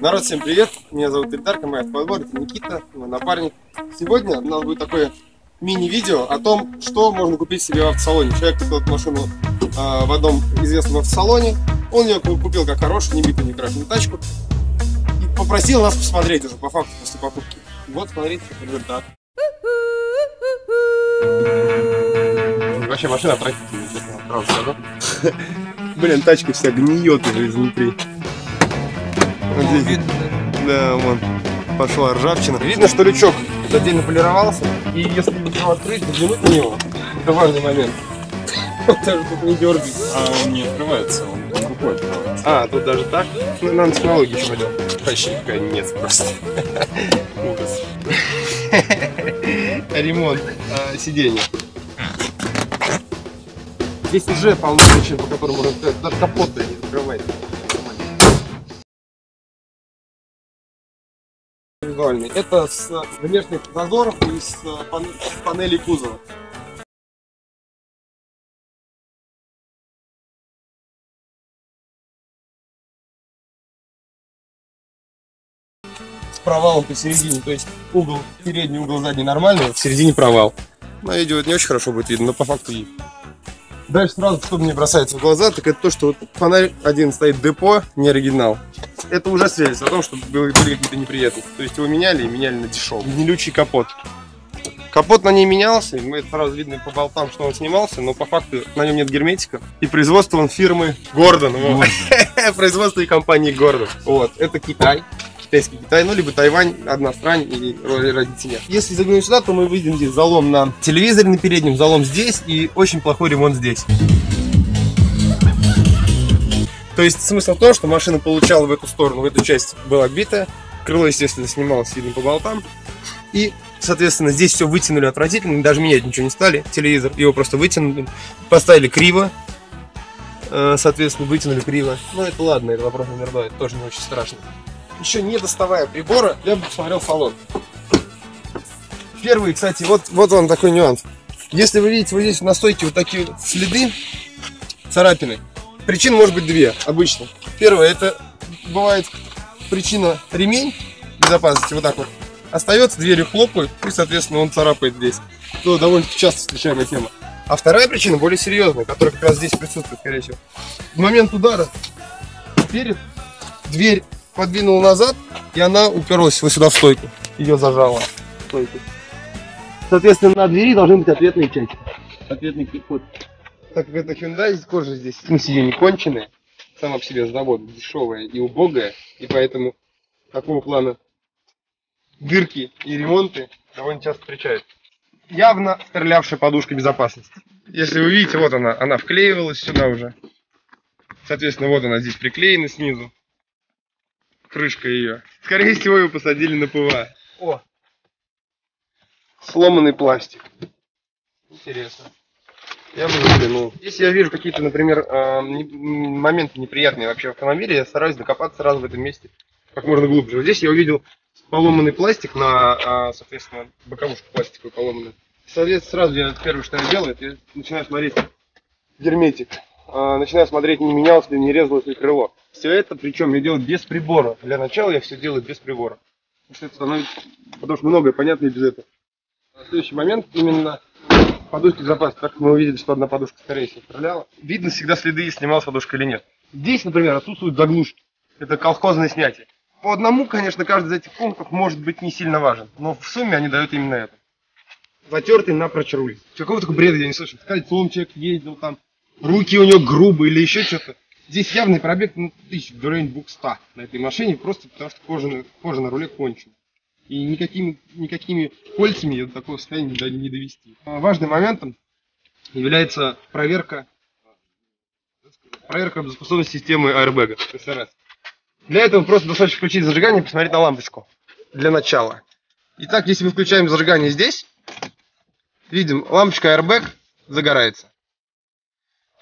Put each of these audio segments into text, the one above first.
Народ, всем привет! Меня зовут Ильдар, моя подбор, это Никита, мой напарник. Сегодня у нас будет такое мини-видео о том, что можно купить себе в автосалоне. Человек купил машину э, в одном известном автосалоне. Он ее купил как хорошую, не битую, не крашеную тачку. И попросил нас посмотреть уже по факту после покупки. Вот, смотрите, результат. Вообще машина отвратительная, честно, правда. Блин, тачка вся гниет уже изнутри. Вот здесь, да, вон, пошла ржавчина. Видно, что лючок отдельно полировался, и если его открыть, взглянуть на него, это важный момент. Даже тут не дергай. А он не открывается, он рукой открывается. А, тут даже так? Ну, надо технологии еще пойдем. Вообще конец просто. Ужас. Ремонт а, сиденья. Здесь уже полно причин, по которым можно капот не закрывается. Визуальный. Это с внешних зазоров и с, пан- с панелей кузова. С провалом посередине, то есть угол, передний угол, задний нормальный, в середине провал. На видео это не очень хорошо будет видно, но по факту видно. Дальше сразу, что мне бросается в глаза, так это то, что вот фонарь один стоит депо, не оригинал. Это уже свидетельствует о том, что были, были какие-то неприятности. То есть его меняли и меняли на дешевый. Гнилючий капот. Капот на ней менялся, мы это сразу видно по болтам, что он снимался, но по факту на нем нет герметика. И производство он фирмы Гордон. вот. Производство и компании Гордон. Вот, это Китай. Китайский Китай, ну либо Тайвань, одна страна и разницы нет. Если заглянуть сюда, то мы видим здесь залом на телевизоре на переднем, залом здесь и очень плохой ремонт здесь. То есть смысл в том, что машина получала в эту сторону, в эту часть была битая, крыло, естественно, снималось видно по болтам. И, соответственно, здесь все вытянули отвратительно, даже менять ничего не стали. Телевизор, его просто вытянули, поставили криво. Э, Соответственно, вытянули криво. Ну, это ладно, это вопрос номер два, это тоже не очень страшно. Еще не доставая прибора, я бы посмотрел салон. Первый, кстати, вот, вот он такой нюанс. Если вы видите вот здесь на стойке вот такие следы, царапины, причин может быть две обычно. Первое, это бывает причина ремень безопасности, вот так вот. Остается, дверью хлопают, и, соответственно, он царапает здесь. То довольно часто встречаемая тема. А вторая причина более серьезная, которая как раз здесь присутствует, скорее всего. В момент удара перед дверь подвинул назад, и она уперлась вот сюда в стойку. Ее зажало. в стойку. Соответственно, на двери должны быть ответные части. Ответный ход. Так как это Hyundai, кожа здесь, ну, сиденье конченая, сама по себе с завода дешевая и убогая, и поэтому такого плана дырки и ремонты довольно часто встречаются. Явно стрелявшая подушка безопасности. Если вы видите, вот она, она вклеивалась сюда уже. Соответственно, вот она здесь приклеена снизу. Крышка ее. Скорее всего, ее посадили на ПВА. О! Сломанный пластик. Интересно. Я бы заглянул. Если я вижу какие-то, например, э, моменты неприятные вообще в автомобиле, я стараюсь докопаться сразу в этом месте как можно глубже. Вот здесь я увидел поломанный пластик на, а, соответственно, боковушку пластиковую поломанную. Соответственно, сразу я первое, что я делаю, это я начинаю смотреть герметик. А, Начинаю смотреть, не менялось ли, не резалось ли крыло. Все это, причем я делаю без прибора. Для начала я все делаю без прибора. Потому что это становится, потому что многое понятно и без этого. А Следующий момент именно подушки безопасности. Так мы увидели, что одна подушка скорее всего стреляла. Видно всегда следы, снималась подушка или нет. Здесь, например, отсутствуют заглушки. Это колхозное снятие. По одному, конечно, каждый из этих пунктов может быть не сильно важен, но в сумме они дают именно это. Затертый напрочь руль. Какого такого бреда я не слышу. Сказать, человек ездил там, руки у него грубые или еще что-то. Здесь явный пробег, ну, тысяч, в районе 200 на этой машине, просто потому что кожа, кожа на руле кончена. И никакими, никакими кольцами до такого состояния не до- не довести. А Важным моментом является проверка, проверка работоспособности системы аэрбэга. Для этого просто достаточно включить зажигание и посмотреть на лампочку. Для начала. Итак, если мы включаем зажигание здесь, видим, лампочка airbag загорается.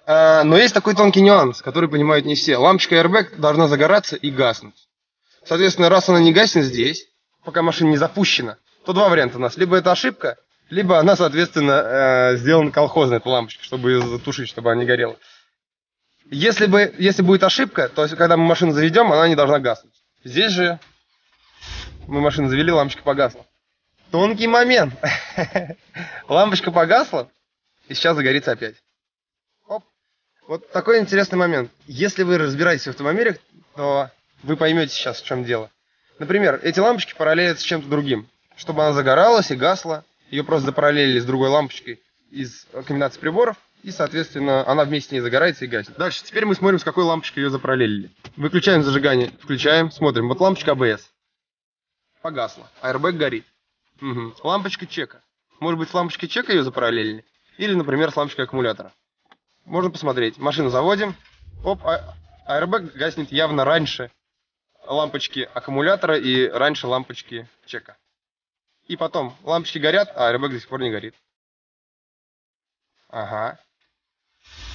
А, но есть такой тонкий нюанс, который понимают не все. Лампочка airbag должна загораться и гаснуть. Соответственно, раз она не гаснет здесь, пока машина не запущена, то два варианта у нас. Либо это ошибка, либо она, соответственно, э, сделана колхозная, эта лампочка, чтобы ее затушить, чтобы она не горела. Если, бы, если будет ошибка, то есть, когда мы машину заведем, она не должна гаснуть. Здесь же мы машину завели, лампочка погасла. Тонкий момент. Лампочка погасла, и сейчас загорится опять. Оп. Вот такой интересный момент. Если вы разбираетесь в автомобилях, то вы поймете сейчас, в чем дело. Например, эти лампочки параллелят с чем-то другим. Чтобы она загоралась и гасла, ее просто запараллелили с другой лампочкой из комбинации приборов, и, соответственно, она вместе не загорается и гаснет. Дальше, теперь мы смотрим, с какой лампочкой ее запараллелили. Выключаем зажигание, включаем, смотрим. Вот лампочка АБС. Погасла. Airbag горит. Угу. Лампочка чека. Может быть, с лампочкой чека ее запараллелили? Или, например, с лампочкой аккумулятора. Можно посмотреть. Машину заводим. Оп, а Airbag гаснет явно раньше лампочки аккумулятора и раньше лампочки чека. И потом лампочки горят, а airbag до сих пор не горит. Ага.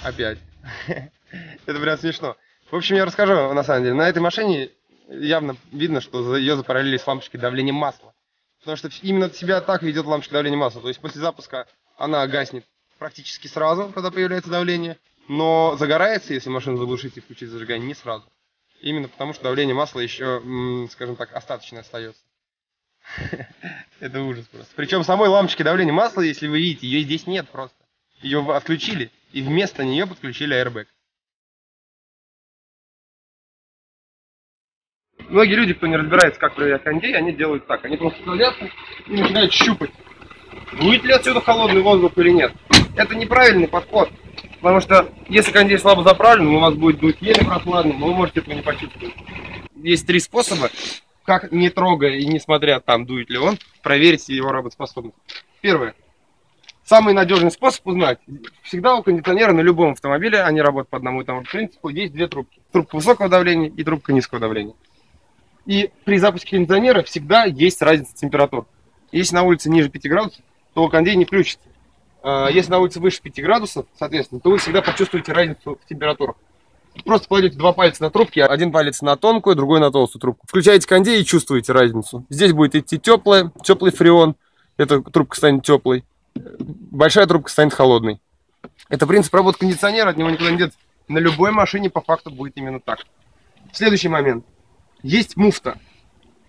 Опять. Это прям смешно. В общем, я расскажу, на самом деле. На этой машине явно видно, что ее запараллелили с лампочкой давления масла. Потому что именно себя так ведет лампочка давления масла. То есть после запуска она гаснет практически сразу, когда появляется давление. Но загорается, если машину заглушить и включить зажигание, не сразу. Именно потому, что давление масла еще, скажем так, остаточное остается. Это ужас просто. Причем самой лампочки давления масла, если вы видите, ее здесь нет просто. Ее отключили, и вместо нее подключили airbag. Многие люди, кто не разбирается, как проверять кондей, они делают так. Они просто садятся и начинают щупать, будет ли отсюда холодный воздух или нет. Это неправильный подход. Потому что если кондей слабо заправлен, у вас будет дуть еле прохладно, но вы можете этого не почувствовать. Есть три способа, как не трогая и не смотря там, дует ли он, проверить его работоспособность. Первое. Самый надежный способ узнать. Всегда у кондиционера на любом автомобиле, они работают по одному и тому же принципу, есть две трубки. Трубка высокого давления и трубка низкого давления. И при запуске кондиционера всегда есть разница температур. Если на улице ниже 5 градусов, то кондей не включится. А, если на улице выше 5 градусов, соответственно, то вы всегда почувствуете разницу в температурах. Просто кладете два пальца на трубки, один палец на тонкую, другой на толстую трубку. Включаете кондей и чувствуете разницу. Здесь будет идти теплое, теплый фреон, эта трубка станет теплой. Большая трубка станет холодной. Это принцип работы кондиционера, от него никуда не деться. На любой машине по факту будет именно так. Следующий момент есть муфта.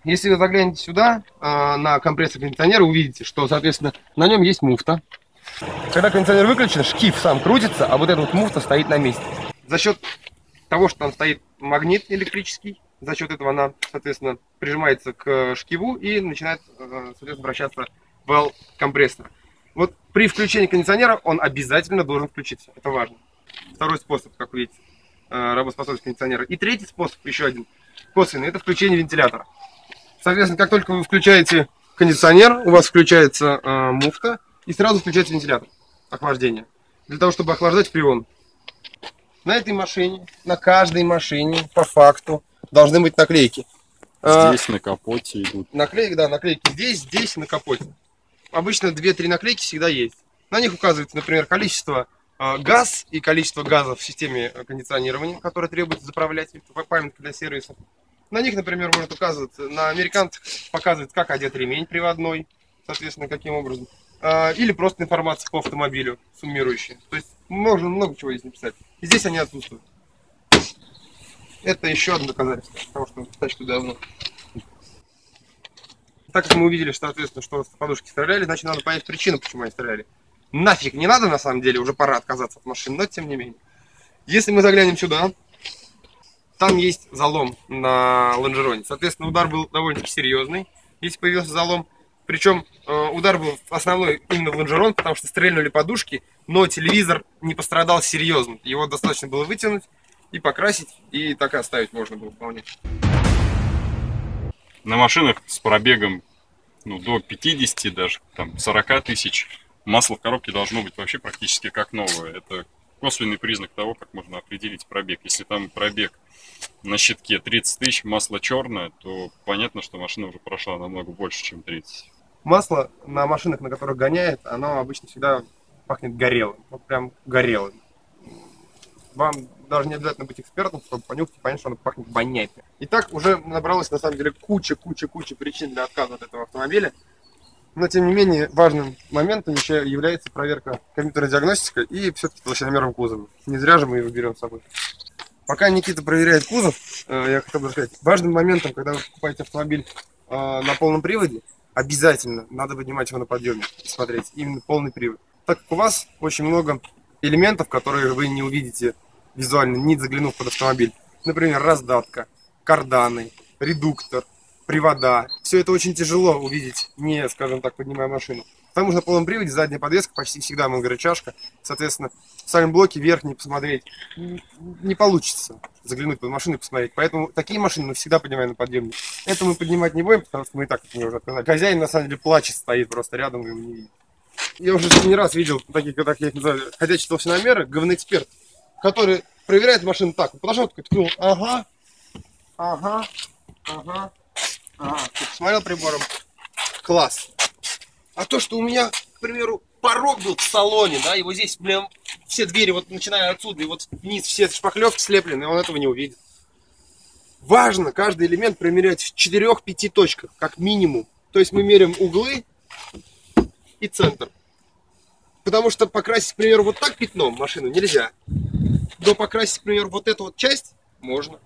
Если вы заглянете сюда, а, на компрессор кондиционера, увидите, что, соответственно, на нем есть муфта. Когда кондиционер выключен, шкив сам крутится, а вот эта вот муфта стоит на месте. За счет того, что там стоит магнит электрический, за счет этого она, соответственно, прижимается к шкиву и начинает, э, соответственно, вращаться вал компрессора. Вот при включении кондиционера он обязательно должен включиться. Это важно. Второй способ, как вы видите, э, работоспособность кондиционера. И третий способ, еще один, косвенный, это включение вентилятора. Соответственно, как только вы включаете кондиционер, у вас включается э, муфта и сразу включается вентилятор охлаждения. Для того, чтобы охлаждать фреон. На этой машине, на каждой машине, по факту, должны быть наклейки. А, здесь а, на капоте идут. Наклейки, да, наклейки здесь, здесь, на капоте. Обычно 2-3 наклейки всегда есть. На них указывается, например, количество э, газ и количество газа в системе кондиционирования, которое требуется заправлять, памятка для сервиса. На них, например, может указываться, на американцах показывает, как одет ремень приводной, соответственно, каким образом. А, или просто информация по автомобилю, суммирующая. То есть можно много чего здесь написать. И здесь они отсутствуют. Это еще одно доказательство того, что тачку давно. Так как мы увидели, что, соответственно, что подушки стреляли, значит, надо понять причину, почему они стреляли. Нафиг не надо, на самом деле, уже пора отказаться от машины, но тем не менее. Если мы заглянем сюда, там есть залом на лонжероне. Соответственно, удар был довольно-таки серьезный, если появился залом. Причем э, удар был основной именно в лонжерон, потому что стрельнули подушки, но телевизор не пострадал серьезно. Его достаточно было вытянуть и покрасить, и так и оставить можно было вполне. На машинах с пробегом ну, до 50, даже там 40 тысяч масло в коробке должно быть вообще практически как новое. Это косвенный признак того, как можно определить пробег. Если там пробег на щитке 30 тысяч, масло черное, то понятно, что машина уже прошла намного больше, чем 30. Масло на машинах, на которых гоняет, оно обычно всегда пахнет горелым. Вот прям горелым. Вам даже не обязательно быть экспертом, чтобы понюхать и понять, что оно пахнет воняет. Итак, уже набралось на самом деле куча-куча-куча причин для отказа от этого автомобиля. Но, тем не менее, важным моментом еще является проверка компьютерной диагностика и все-таки толщиномером кузова. Не зря же мы его берем с собой. Пока Никита проверяет кузов, э, я хотел бы сказать, важным моментом, когда вы покупаете автомобиль э, на полном приводе, обязательно надо поднимать его на подъеме смотреть именно полный привод. Так как у вас очень много элементов, которые вы не увидите визуально, не заглянув под автомобиль. Например, раздатка, карданы, редуктор, привода. Все это очень тяжело увидеть, не, скажем так, поднимая машину. Потому что на полном приводе задняя подвеска почти всегда многорычажка. Соответственно, в сальном блоке верхний посмотреть не получится. Заглянуть под машину и посмотреть. Поэтому такие машины мы всегда поднимаем на подъемник. Это мы поднимать не будем, потому что мы и так от нее уже отказались. Хозяин на самом деле плачет, стоит просто рядом, и не видит. Я уже не раз видел таких, как я их называю, ходячие толщиномеры, говноэксперт, который проверяет машину так. Подошел, такой, ткнул, ага, ага, ага, ага. Посмотрел прибором? Класс. А то, что у меня, к примеру, порог был в салоне, да, вот здесь, блин, все двери, вот начиная отсюда, и вот вниз все шпаклевки слеплены, он этого не увидит. Важно каждый элемент промерять в 4-5 точках, как минимум. То есть мы меряем углы и центр. Потому что покрасить, к примеру, вот так пятном машину нельзя. Но покрасить, к примеру, вот эту вот часть можно.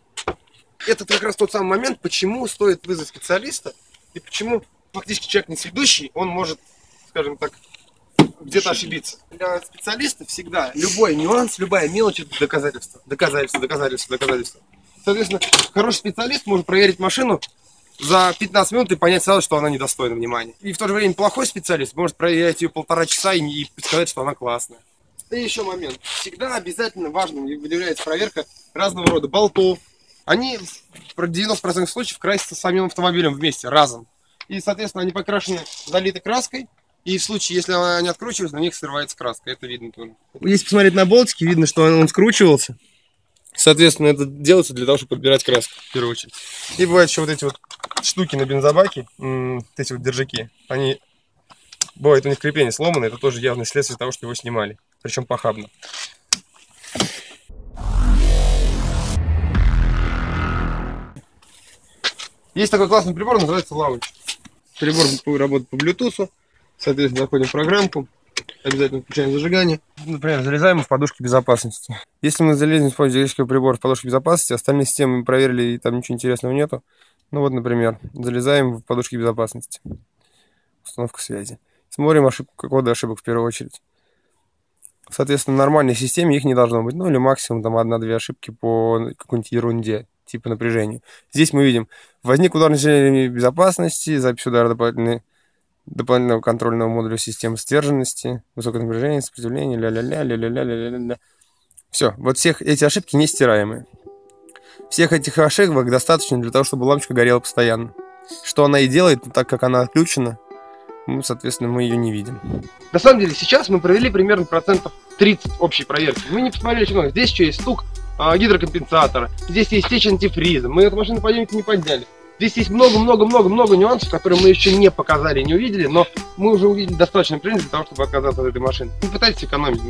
Это как раз тот самый момент, почему стоит вызвать специалиста и почему фактически человек не сведущий, он может, скажем так, где-то ошибиться. Для специалиста всегда любой нюанс, любая мелочь это доказательство. Доказательство, доказательство, доказательство. Соответственно, хороший специалист может проверить машину за 15 минут и понять сразу, что она недостойна внимания. И в то же время плохой специалист может проверять ее полтора часа и, и сказать, что она классная. И еще момент. Всегда обязательно важным является проверка разного рода болтов. Они в 90% случаев красятся самим автомобилем вместе, разом. И, соответственно, они покрашены залитой краской, и в случае, если они откручиваются, на них срывается краска. Это видно тоже. Если посмотреть на болтики, видно, что он скручивался. Соответственно, это делается для того, чтобы подбирать краску, в первую очередь. И бывают еще вот эти вот штуки на бензобаке, вот эти вот держаки, они... Бывает у них крепление сломано, это тоже явное следствие того, что его снимали. Причем похабно. Есть такой классный прибор, называется лаунч. Прибор работает по Bluetooth. Соответственно, заходим в программку. Обязательно включаем зажигание. Например, залезаем в подушки безопасности. Если мы залезем с помощью прибора в подушку безопасности, остальные системы мы проверили, и там ничего интересного нету. Ну вот, например, залезаем в подушки безопасности. Установка связи. Смотрим ошибку, коды ошибок в первую очередь. Соответственно, в нормальной системе их не должно быть. Ну или максимум там одна-две ошибки по какой-нибудь ерунде, типа напряжению. Здесь мы видим, возник удар на безопасности, запись удара дополнительный дополнительного контрольного модуля системы стерженности, высокое напряжение, сопротивление, ля-ля-ля, ля-ля-ля, ля-ля-ля. Все, вот всех эти ошибки не стираемые. Всех этих ошибок достаточно для того, чтобы лампочка горела постоянно. Что она и делает, так как она отключена, ну, соответственно, мы ее не видим. На самом деле, сейчас мы провели примерно процентов 30 общей проверки. Мы не посмотрели очень много. Здесь еще есть стук а, гидрокомпенсатора, здесь есть течь антифриза. Мы эту машину подъемник не подняли. Здесь есть много-много-много-много нюансов, которые мы еще не показали, не увидели, но мы уже увидели достаточно принцип для того, чтобы отказаться от этой машины. Не пытайтесь экономить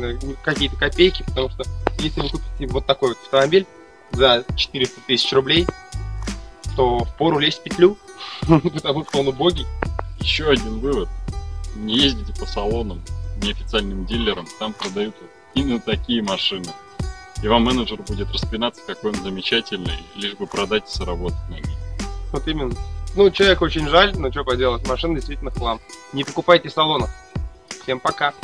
какие-то копейки, потому что если вы купите вот такой вот автомобиль за 400 тысяч рублей, то впору лезть в петлю, потому что он убогий. Еще один вывод. Не ездите по салонам, неофициальным дилерам, там продают именно такие машины. И вам менеджер будет распинаться, какой он замечательный, лишь бы продать и заработать на ней. Вот именно. Ну, человек очень жаль, но что поделать, машина действительно хлам. Не покупайте салонов. Всем пока.